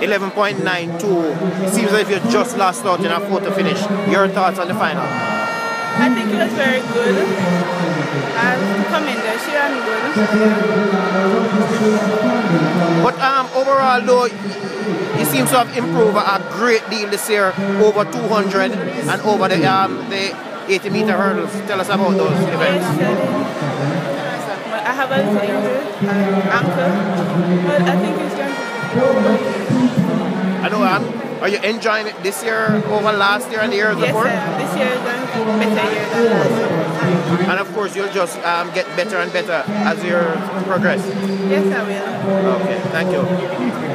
11.92. It seems as if you just lost out in a photo finish. Your thoughts on the final? I think it was very good. I've there, she ran good. But um, overall, though, he seems to have improved a great deal this year over 200 and over the um, the 80 meter hurdles. Tell us about those events. Yes, I have a injury, uh, ankle, but I think I know. Um, are you enjoying it this year over last year and the year yes, before? Yes, this year is a better year than last year. And of course, you'll just um, get better and better as you progress. Yes, I will. Okay, thank you.